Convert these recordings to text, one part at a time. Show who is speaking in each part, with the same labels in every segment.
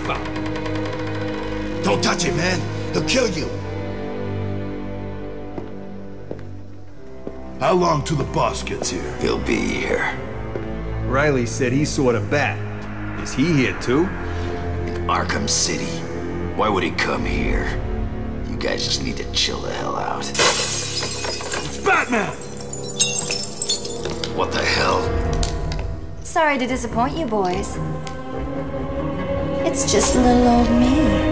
Speaker 1: I.
Speaker 2: Don't touch him, man. He'll kill you. How long till the boss gets here?
Speaker 3: He'll be here.
Speaker 1: Riley said he saw the bat. Is he here too?
Speaker 3: In Arkham City. Why would he come here? You guys just need to chill the hell out.
Speaker 2: It's Batman!
Speaker 3: What the hell?
Speaker 4: Sorry to disappoint you boys. It's just little old me.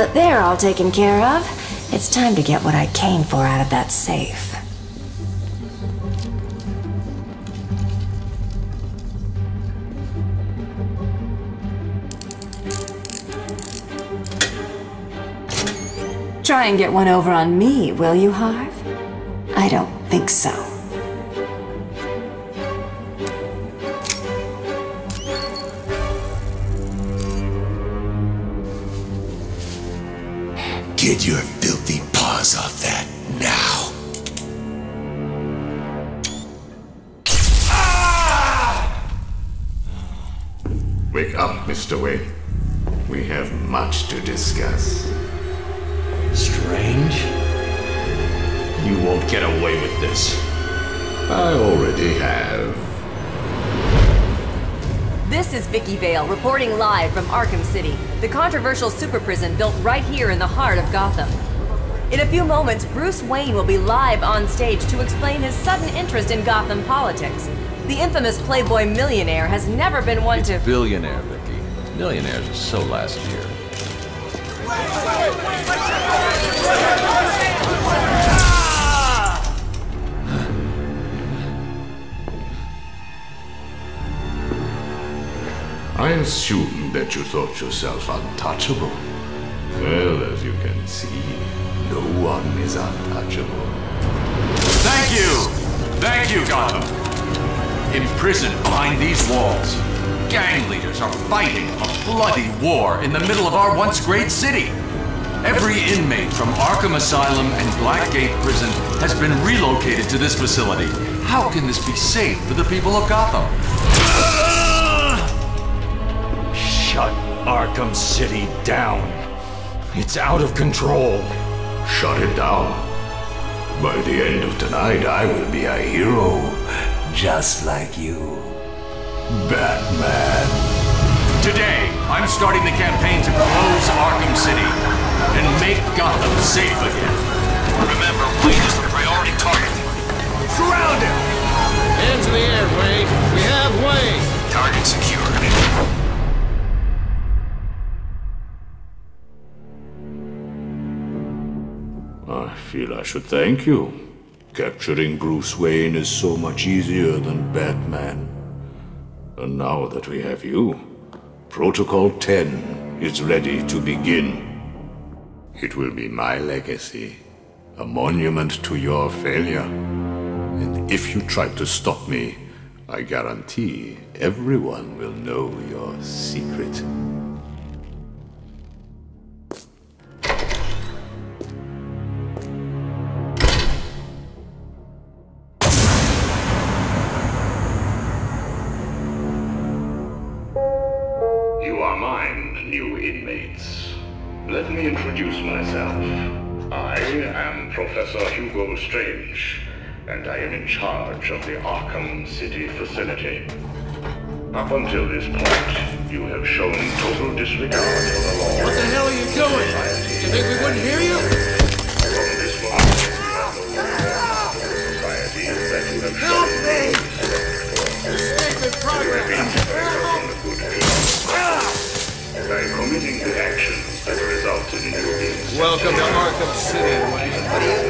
Speaker 4: That they're all taken care of, it's time to get what I came for out of that safe. Try and get one over on me, will you, Harv? I don't think so.
Speaker 5: Mr. Wayne. We have much to discuss.
Speaker 6: Strange? You won't get away with this.
Speaker 5: I already have.
Speaker 7: This is Vicki Vale reporting live from Arkham City, the controversial super prison built right here in the heart of Gotham. In a few moments, Bruce Wayne will be live on stage to explain his sudden interest in Gotham politics. The infamous Playboy millionaire has never been one to.
Speaker 8: Billionaire, Vicki. Millionaires are so last year.
Speaker 5: I assumed that you thought yourself untouchable. Well, as you can see, no one is untouchable.
Speaker 6: Thank you! Thank you, Gotham! Imprisoned behind these walls, gang leaders are fighting a bloody war in the middle of our once great city. Every inmate from Arkham Asylum and Blackgate Prison has been relocated to this facility. How can this be safe for the people of Gotham? Shut Arkham City down. It's out of control.
Speaker 5: Shut it down. By the end of tonight, I will be a hero, just like you. Batman.
Speaker 6: Today, I'm starting the campaign to close Arkham City and make Gotham safe again. Remember, Wayne is the priority target. Surround him!
Speaker 9: Hands in the air, Wayne. We have Wayne.
Speaker 6: Target secured.
Speaker 5: I feel I should thank you. Capturing Bruce Wayne is so much easier than Batman. And now that we have you, Protocol 10 is ready to begin. It will be my legacy, a monument to your failure. And if you try to stop me, I guarantee everyone will know your secret.
Speaker 10: And I am in charge of the Arkham City facility. Up until this point, you have shown total disregard for the law.
Speaker 9: What the hell are you doing? You think we wouldn't hear you?
Speaker 10: From this moment, you have no longer for society that you have
Speaker 9: Help
Speaker 10: shown
Speaker 9: me!
Speaker 10: You
Speaker 9: Escape in
Speaker 10: have
Speaker 9: progress!
Speaker 10: been from the good people. By committing the actions that resulted in you being... Welcome to Arkham City, Wayne.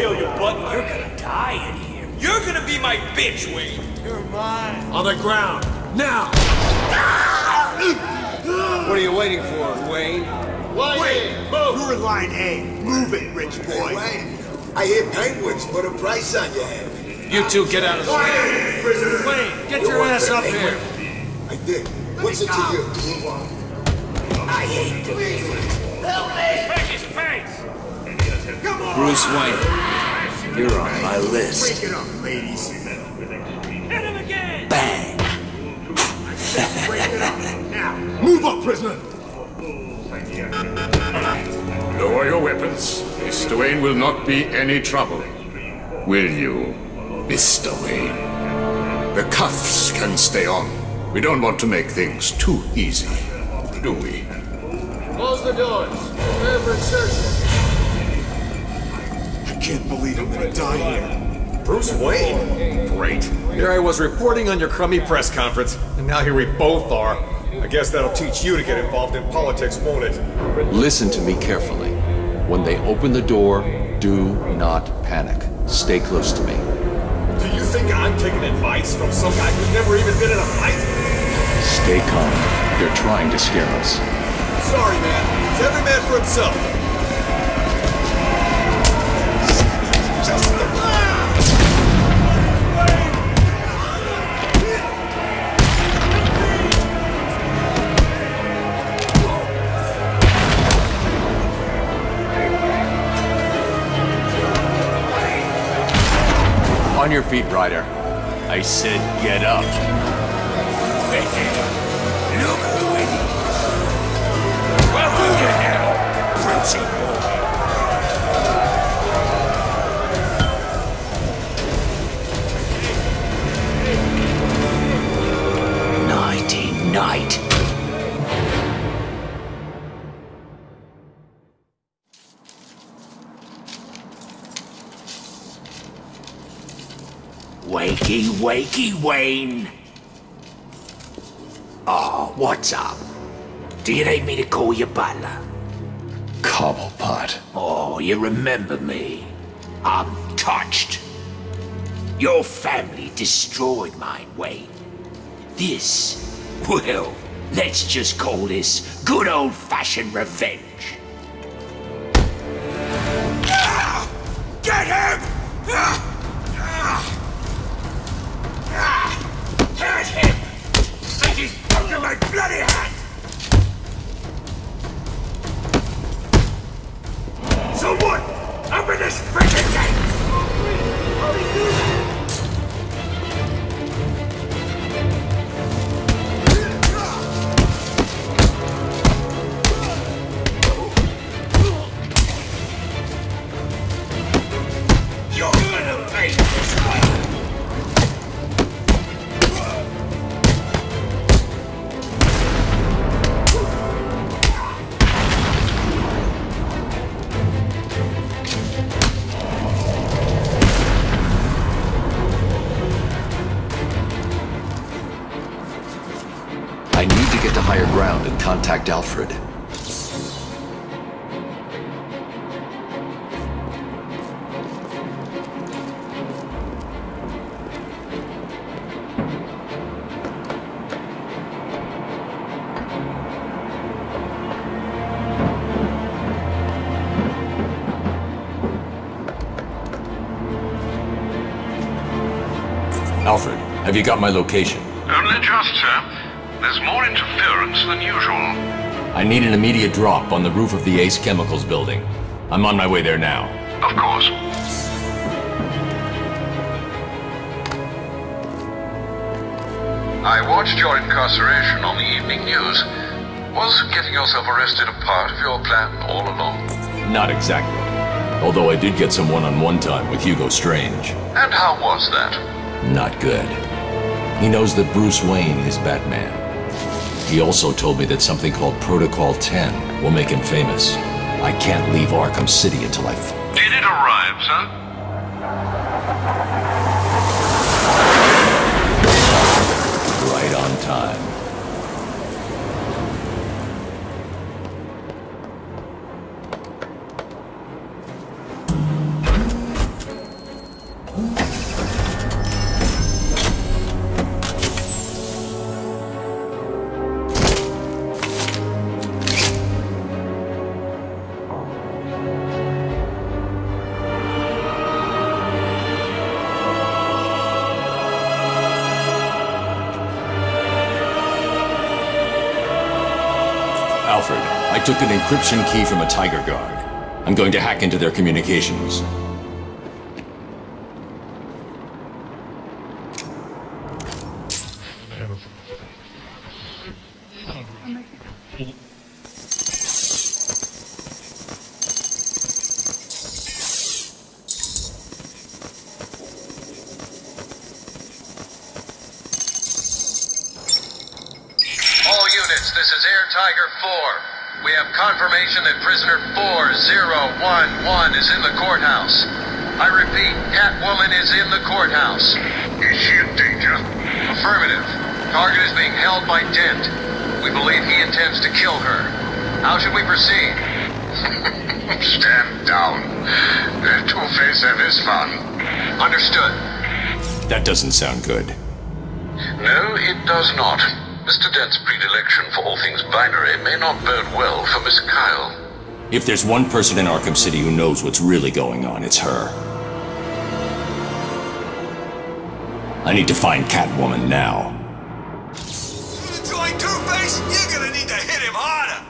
Speaker 2: Kill your butt, you're gonna die in here. You're gonna be my bitch, Wayne. You're mine.
Speaker 10: On the ground, now! What are you waiting for, Wayne?
Speaker 2: Wait, move. You're in line A. Move it, rich boy.
Speaker 11: Wayne, I hear penguins put a price on your head.
Speaker 10: You two get out of the way.
Speaker 2: Wayne,
Speaker 10: Get your ass up here.
Speaker 11: I did. What's it to you?
Speaker 2: I hate to Help me!
Speaker 3: Bruce Wayne, you're on my list.
Speaker 2: Break it up, ladies. Hit him again!
Speaker 3: Bang!
Speaker 2: Up. Now, move up, prisoner!
Speaker 5: Lower your weapons. Mr. Wayne will not be any trouble. Will you, Mr. Wayne? The cuffs can stay on. We don't want to make things too easy, do we?
Speaker 10: Close the doors. Prepare for insertion.
Speaker 9: I can't believe I'm gonna die here. Bruce Wayne? Great. Here I was reporting on your crummy press conference, and now here we both are. I guess that'll teach you to get involved in politics, won't it?
Speaker 12: Listen to me carefully. When they open the door, do not panic. Stay close to me.
Speaker 9: Do you think I'm taking advice from some guy who's never even been in a fight?
Speaker 12: Stay calm. They're trying to scare us.
Speaker 9: Sorry, man. It's every man for himself.
Speaker 6: On your feet, Ryder. I said get up.
Speaker 2: Look who it is. Welcome to hell, Brucey boy.
Speaker 3: Nighty night.
Speaker 13: Wakey, wakey, Wayne. Oh, what's up? Do you need me to call you butler?
Speaker 3: Cobblepot.
Speaker 13: Oh, you remember me? I'm touched. Your family destroyed mine, Wayne. This, well, let's just call this good old-fashioned revenge.
Speaker 12: Contact Alfred. Alfred, have you got my location?
Speaker 14: Only just, sir. There's more interference than usual.
Speaker 6: I need an immediate drop on the roof of the Ace Chemicals building. I'm on my way there now.
Speaker 14: Of course. I watched your incarceration on the evening news. Was getting yourself arrested a part of your plan all along?
Speaker 6: Not exactly. Although I did get some one-on-one time with Hugo Strange.
Speaker 14: And how was that?
Speaker 6: Not good. He knows that Bruce Wayne is Batman. He also told me that something called Protocol 10 will make him famous. I can't leave Arkham City until I...
Speaker 14: Did it arrive, sir?
Speaker 6: I took an encryption key from a Tiger Guard. I'm going to hack into their communications.
Speaker 14: All units, this is Air Tiger 4. We have confirmation that prisoner 4011 is in the courthouse. I repeat, Catwoman is in the courthouse.
Speaker 10: Is she in danger?
Speaker 14: Affirmative. Target is being held by Dent. We believe he intends to kill her. How should we proceed?
Speaker 10: Stand down. Let Two-Face have his fun.
Speaker 14: Understood.
Speaker 6: That doesn't sound good.
Speaker 10: No, it does not. Mr. Dent's predilection for all things binary may not bode well for Miss Kyle.
Speaker 6: If there's one person in Arkham City who knows what's really going on, it's her. I need to find Catwoman now.
Speaker 3: Join Two-Face, you're gonna need to hit him harder.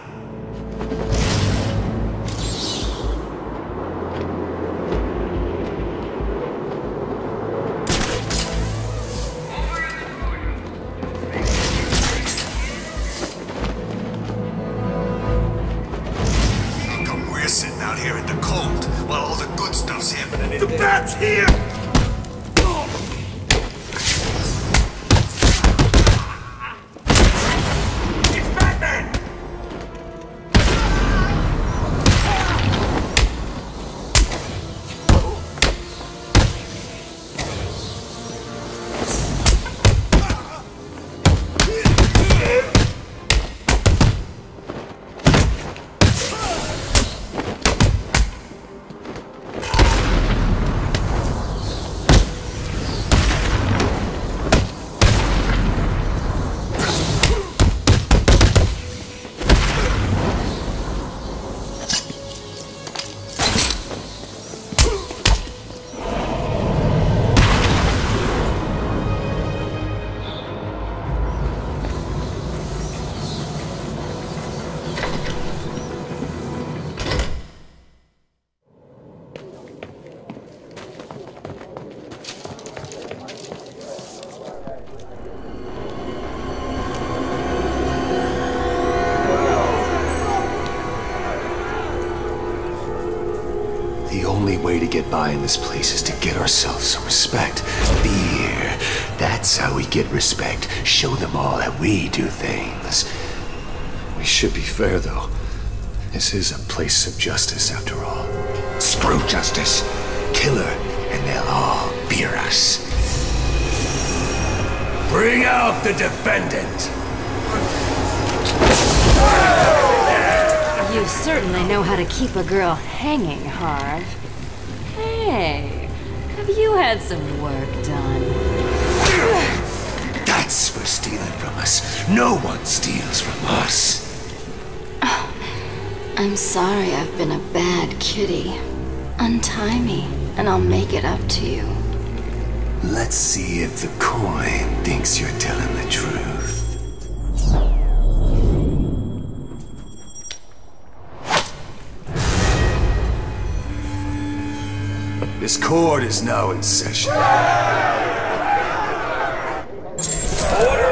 Speaker 3: In
Speaker 15: this place is to get ourselves some respect. Fear. That's how we get respect. Show them all that we do things. We should be fair, though. This is a place of justice, after all. Screw justice. Kill her, and they'll all fear us. Bring out the defendant!
Speaker 7: You certainly know how to keep a girl hanging, Harv. Hey, have you had some work done?
Speaker 15: That's for stealing from us. No one steals from us.
Speaker 4: Oh, I'm sorry I've been a bad kitty. Untie me, and I'll make it up to you.
Speaker 15: Let's see if the coin thinks you're telling the truth. This court is now in session.
Speaker 10: Order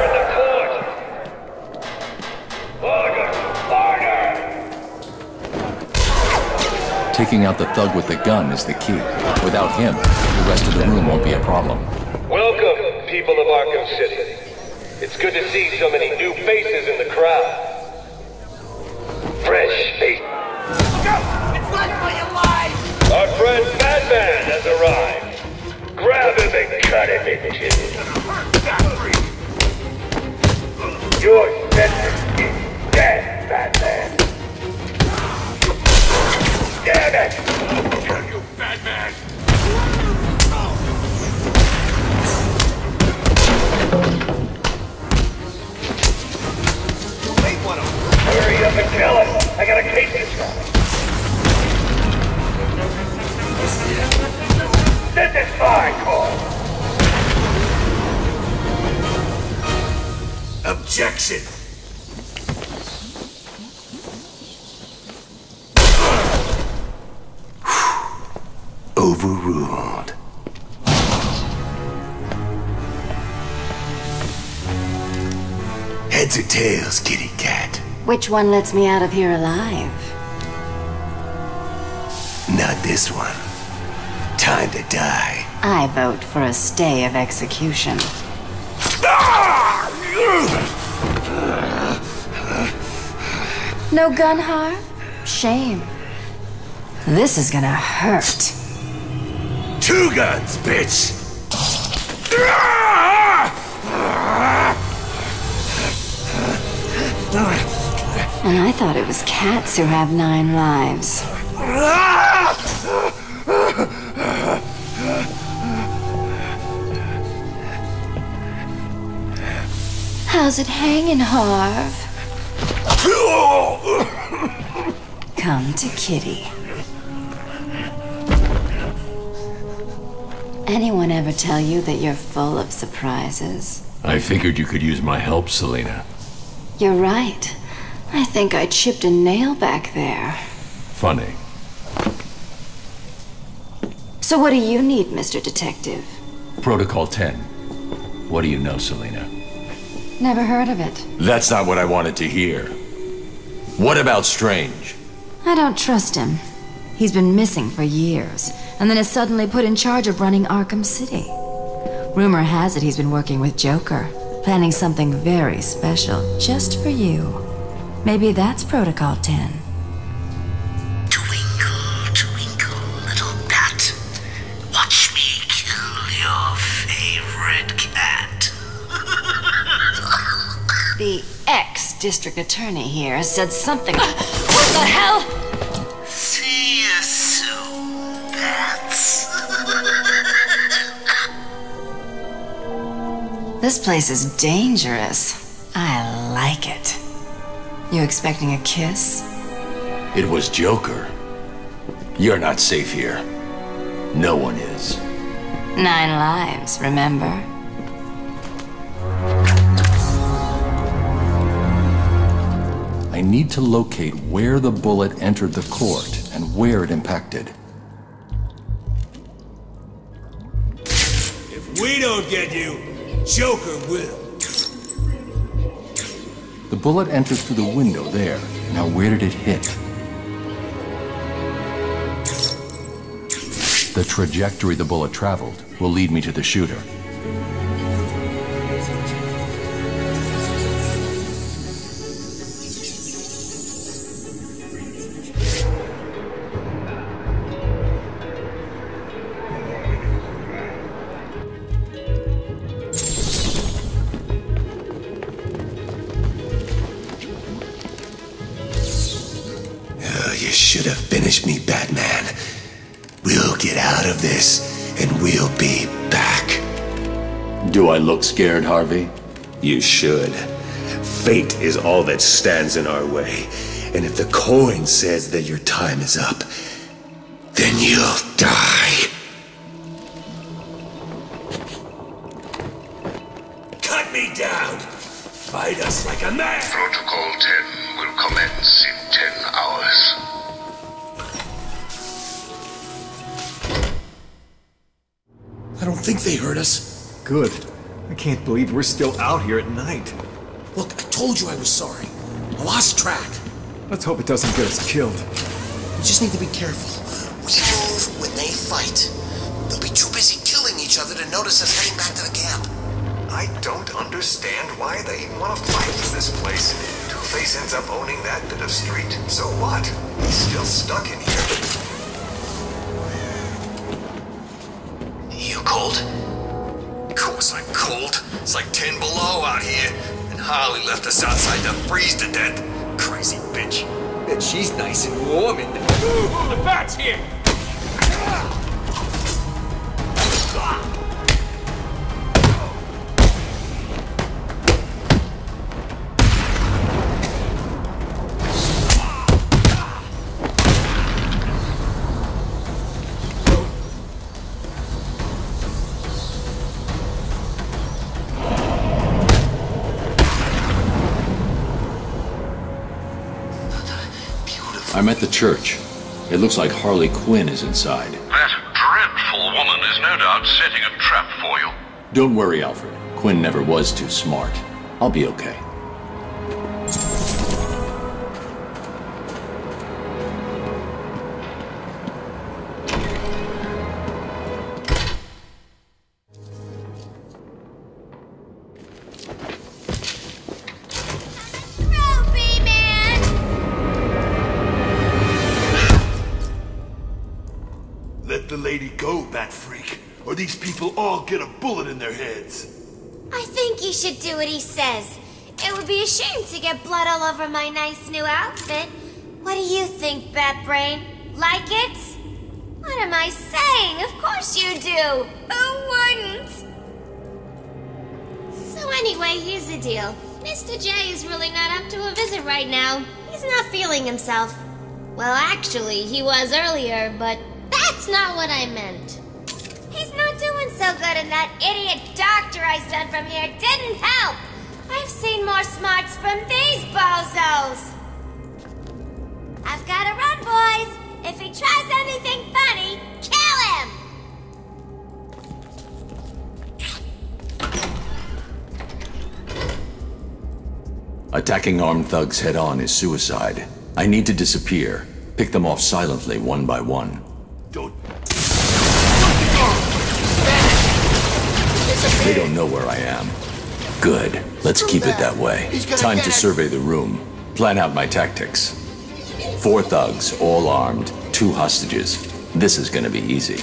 Speaker 10: in the court! Order! Order!
Speaker 6: Taking out the thug with the gun is the key. Without him, the rest of the room won't be a problem.
Speaker 16: Welcome, people of Arkham City. It's good to see so many new faces in the crowd. Fresh faces.
Speaker 2: Look out! It's not for your life!
Speaker 16: Our friend Batman has arrived. Grab him and cut him in two. Your sentence is death, Batman. Damn it!
Speaker 2: You Batman!
Speaker 16: Hurry up and kill him! I got a case this guy. This is my call!
Speaker 3: Objection! Overruled.
Speaker 15: Heads or tails, kitty cat?
Speaker 4: Which one lets me out of here alive?
Speaker 15: Not this one. Time to die.
Speaker 4: I vote for a stay of execution. No gun harm? Shame. This is gonna hurt.
Speaker 15: Two guns, bitch!
Speaker 4: And I thought it was cats who have nine lives. How's it hanging, Harv? Come to Kitty. Anyone ever tell you that you're full of surprises?
Speaker 6: I figured you could use my help, Selina.
Speaker 4: You're right. I think I chipped a nail back there.
Speaker 6: Funny.
Speaker 4: So what do you need, Mr. Detective?
Speaker 6: Protocol 10. What do you know, Selina?
Speaker 4: Never heard of it.
Speaker 6: That's not what I wanted to hear. What about Strange?
Speaker 4: I don't trust him. He's been missing for years, and then is suddenly put in charge of running Arkham City. Rumor has it he's been working with Joker, planning something very special just for you. Maybe that's Protocol 10. Ex-district attorney here said something- What the hell?
Speaker 17: See you soon, bats.
Speaker 4: This place is dangerous. I like it. You expecting a kiss?
Speaker 6: It was Joker. You're not safe here. No one is.
Speaker 4: Nine lives, remember?
Speaker 6: I need to locate where the bullet entered the court and where it impacted.
Speaker 3: If we don't get you, Joker will.
Speaker 6: The bullet entered through the window there. Now where did it hit? The trajectory the bullet traveled will lead me to the shooter. Do I look scared, Harvey?
Speaker 15: You should. Fate is all that stands in our way. And if the coin says that your time is up, then you'll die. Cut me down! Fight us like a man!
Speaker 10: Protocol 10 will commence in 10 hours.
Speaker 1: I don't think they heard us. Good. I can't believe we're still out here at night.
Speaker 18: Look, I told you I was sorry. I lost track.
Speaker 1: Let's hope it doesn't get us killed.
Speaker 18: We just need to be careful. We move when they fight. They'll be too busy killing each other to notice us heading back to the camp.
Speaker 1: I don't understand why they even want to fight in this place. Two-Face ends up owning that bit of street. So what? He's still stuck in here.
Speaker 3: You cold? Of like cold. It's like 10 below out here. And Harley left us outside to freeze to death. Crazy bitch.
Speaker 1: Bet she's nice and warm in there.
Speaker 3: The bat's here! Ah!
Speaker 6: I'm at the church. It looks like Harley Quinn is inside.
Speaker 14: That dreadful woman is no doubt setting a trap for you.
Speaker 6: Don't worry, Alfred. Quinn never was too smart. I'll be okay.
Speaker 19: Lady go, Bat Freak, or these people all get a bullet in their heads.
Speaker 20: I think you should do what he says. It would be a shame to get blood all over my nice new outfit. What do you think, Bat Brain? Like it? What am I saying? Of course you do. Who wouldn't? So anyway, here's the deal. Mr. J is really not up to a visit right now. He's not feeling himself. Well, actually, he was earlier, but that's not what I meant. He's not doing so good, and that idiot doctor I sent from here didn't help. I've seen more smarts from these bozos. I've gotta run, boys. If he tries anything funny, kill him!
Speaker 6: Attacking armed thugs head on is suicide. I need to disappear. Pick them off silently, one by one. Know where I am. Good. Let's keep it that way. Time to survey the room. Plan out my tactics. Four thugs, all armed. Two hostages. This is gonna be easy.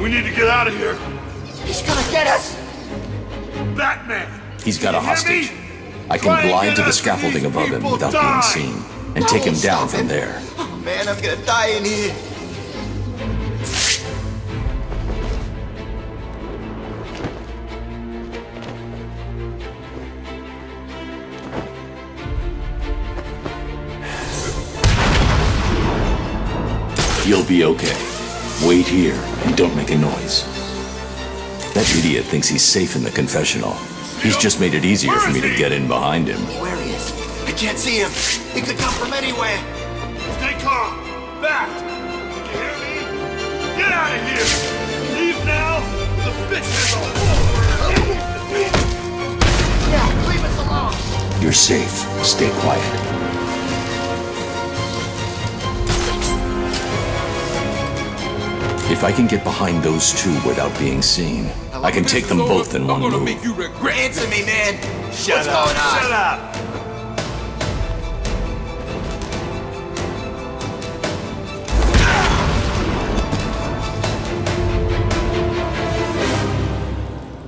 Speaker 19: We need to get out of here.
Speaker 18: He's gonna get us!
Speaker 19: Batman!
Speaker 6: He's got a hostage. I can glide to the scaffolding above him without being seen, and take him down from there.
Speaker 18: Oh man, I'm gonna die in here.
Speaker 6: You'll be okay. Wait here and don't make a noise. That idiot thinks he's safe in the confessional. He's just made it easier for me to get in behind him.
Speaker 18: Where he is? I can't see him. He could come from anywhere.
Speaker 19: Stay calm. Back. Did you hear me? Get out of here! Leave now! The bitch is all
Speaker 18: Yeah, leave us alone.
Speaker 6: You're safe. Stay quiet. If I can get behind those two without being seen, I can take them both in one move.
Speaker 18: I'm gonna make you regret Answer me, man.
Speaker 19: Shut
Speaker 18: What's
Speaker 19: up.
Speaker 18: going on?
Speaker 19: Shut up!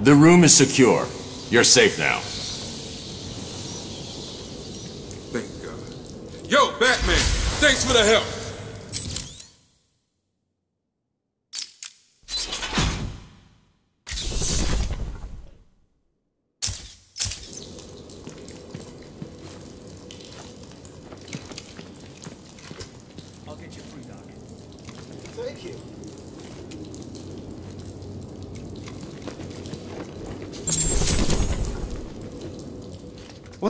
Speaker 6: The room is secure. You're safe now.
Speaker 21: Thank God. Yo, Batman, thanks for the help.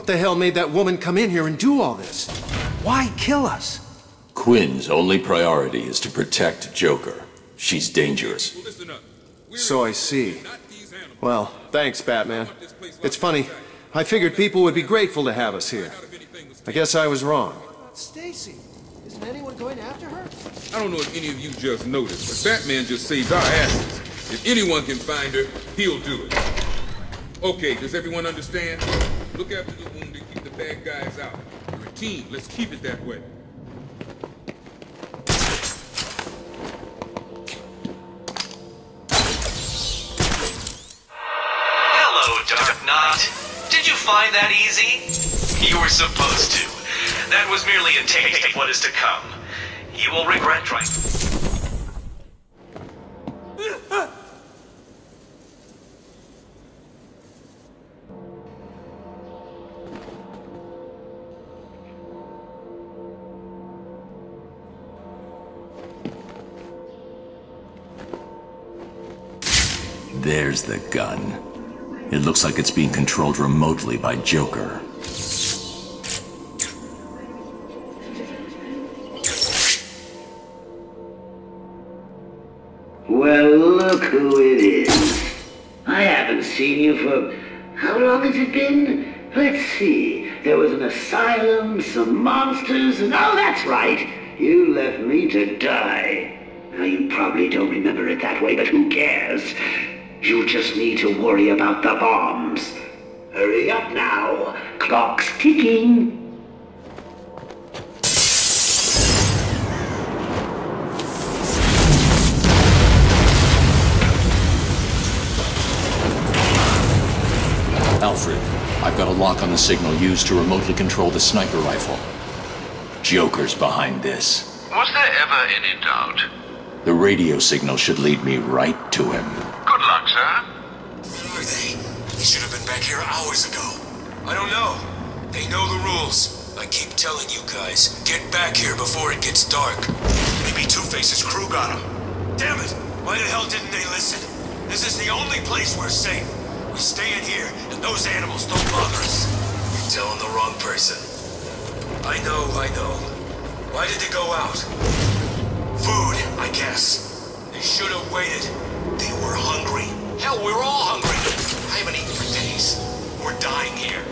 Speaker 9: What the hell made that woman come in here and do all this? Why kill us?
Speaker 6: Quinn's only priority is to protect Joker. She's dangerous.
Speaker 9: So I see. Well, thanks, Batman. It's funny. I figured people would be grateful to have us here. I guess I was wrong.
Speaker 22: Stacy, isn't anyone going after her?
Speaker 21: I don't know if any of you just noticed, but Batman just saved our asses. If anyone can find her, he'll do it. Okay, does everyone understand? Look after the wounded, keep the bad guys out. We're a team, let's keep it that way.
Speaker 23: Hello, Dark Knight. Did you find that easy? You were supposed to. That was merely a taste of what is to come. You will regret trying.
Speaker 6: There's the gun. It looks like it's being controlled remotely by Joker.
Speaker 13: Well, look who it is. I haven't seen you for... How long has it been? Let's see. There was an asylum, some monsters, and... Oh, that's right. You left me to die. Now, you probably don't remember it that way, but who cares? You just need to worry about the bombs. Hurry up now. Clock's ticking.
Speaker 6: Alfred, I've got a lock on the signal used to remotely control the sniper rifle. Joker's behind this.
Speaker 14: Was there ever any doubt?
Speaker 6: The radio signal should lead me right to him.
Speaker 14: Sir.
Speaker 15: Where are they? They should have been back here hours ago. I don't know. They know the rules. I keep telling you guys, get back here before it gets dark. Maybe Two-Face's crew got him. Damn it! Why the hell didn't they listen? This is the only place we're safe. We stay in here, and those animals don't bother us. You're telling the wrong person. I know, I know. Why did they go out? Food, I guess. They should have waited. They were hungry. Were all hungry. I haven't eaten for days. We're dying here.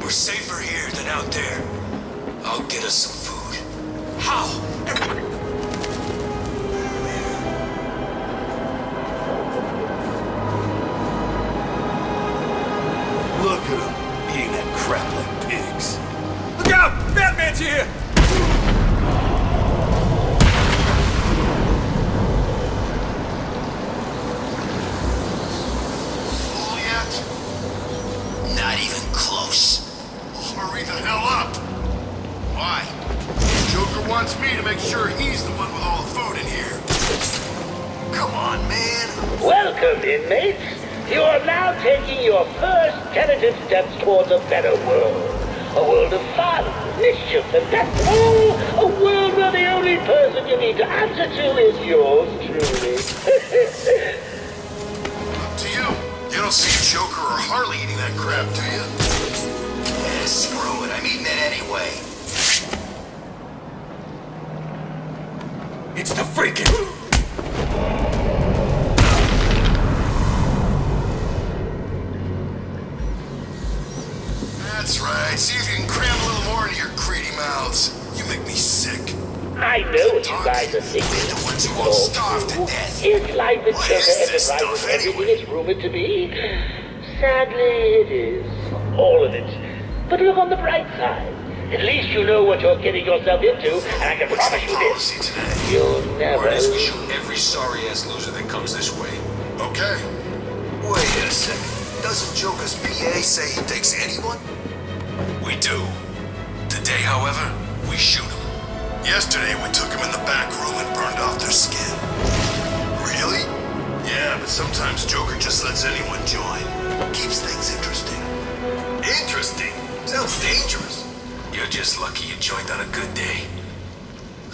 Speaker 15: We're safer here than out there. I'll get us some food. How? Joker or Harley eating that crap, do you? Yeah, screw it. I'm eating it anyway.
Speaker 3: It's the freaking...
Speaker 15: That's right. See if you can cram a little more into your greedy mouths. You make me sick.
Speaker 16: I know what you guys are thinking.
Speaker 15: The ones who won't starve to death.
Speaker 16: Is life in
Speaker 15: What
Speaker 16: Joker
Speaker 15: is this
Speaker 16: Enterprises
Speaker 15: stuff
Speaker 16: everything it's rumored to be? Sadly, it is. All of it. But look on the bright side. At least you know what you're getting yourself into, and I can promise you this. You'll never...
Speaker 15: Word is we shoot every sorry-ass loser that comes this way. Okay. Wait a second. Doesn't Joker's PA say he takes anyone? We do. Today, however, we shoot them. Yesterday, we took them in the back room and burned off their skin. Really? Yeah, but sometimes Joker just lets anyone join. Keeps things interesting. Interesting? Sounds dangerous. You're just lucky you joined on a good day.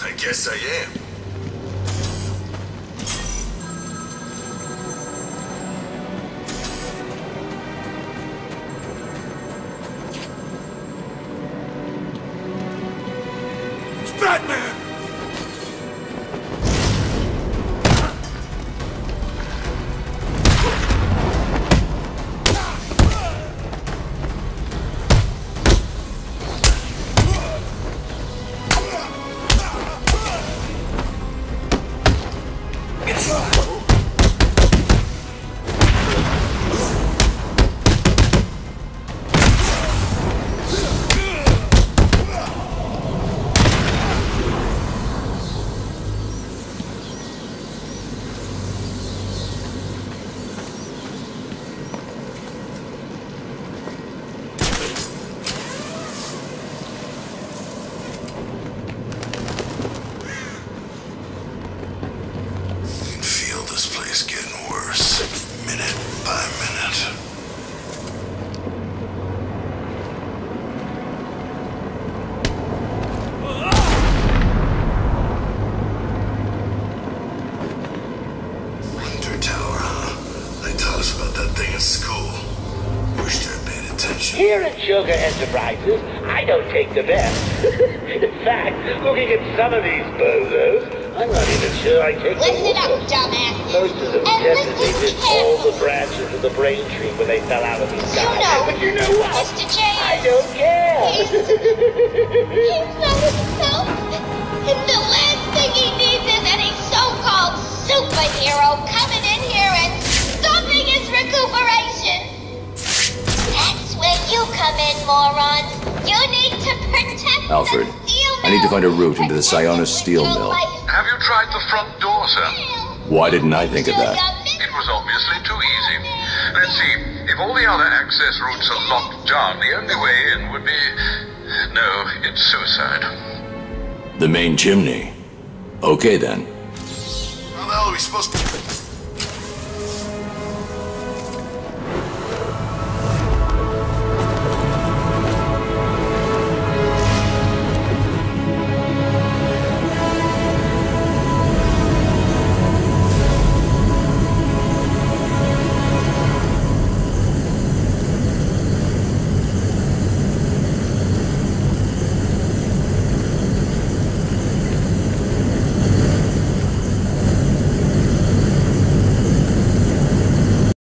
Speaker 15: I guess I am.
Speaker 16: Joker Enterprises, I don't take the best. In fact, looking at some of these bozos, I'm not even sure I take the
Speaker 20: Listen up,
Speaker 16: worst.
Speaker 20: dumbass.
Speaker 16: Most of them
Speaker 20: And
Speaker 16: pretend they did all the branches of the brain tree when they fell out of the sky.
Speaker 20: You know,
Speaker 16: but you know what?
Speaker 20: Mr. J.
Speaker 16: I don't care.
Speaker 20: He's, he's not himself. And the last morons. You need to protect
Speaker 6: Alfred,
Speaker 20: the steel
Speaker 6: I need to find a route into the Sionis steel mill.
Speaker 14: Have you tried the front door, sir?
Speaker 6: Why didn't I think of that?
Speaker 14: It was obviously too easy. Let's see. If all the other access routes are locked down, the only way in would be... No, it's suicide.
Speaker 6: The main chimney. Okay then.
Speaker 18: How the hell are we supposed to...